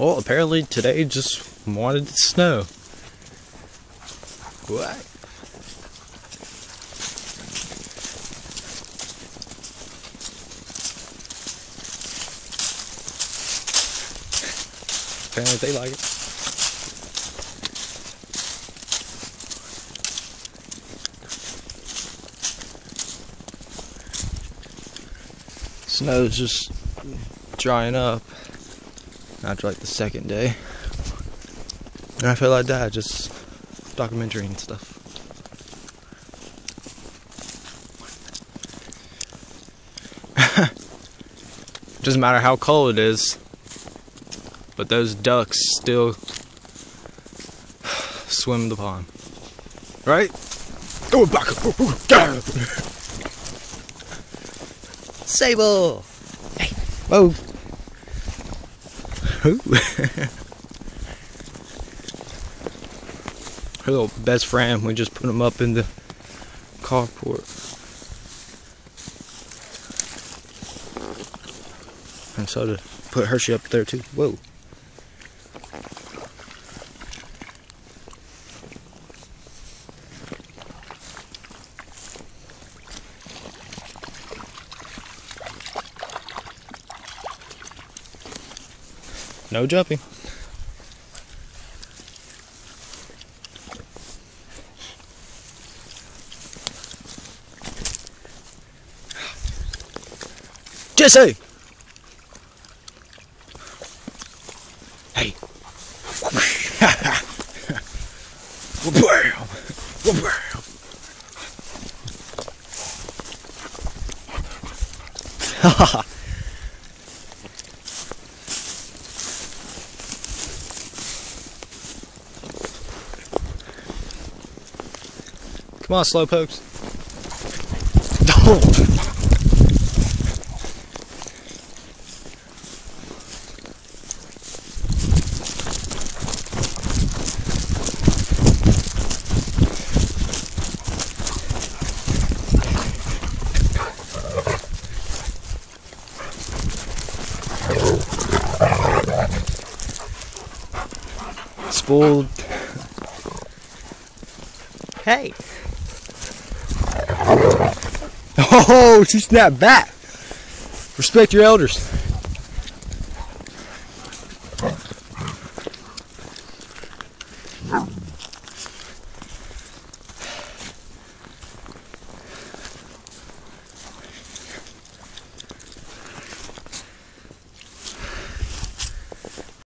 Well, apparently today just wanted to snow. What? Apparently they like it. Snow's just drying up after like the second day. And I feel like that, just documentary and stuff. Doesn't matter how cold it is, but those ducks still swim the pond. Right? Go back! Sable! Hey! Whoa! Her little best friend, we just put him up in the carport. And so to put Hershey up there too. Whoa. No jumping. Jesse! Hey. Ha ha ha. Come on, slowpokes. Spooled. Hey. Oh, she snapped back. Respect your elders.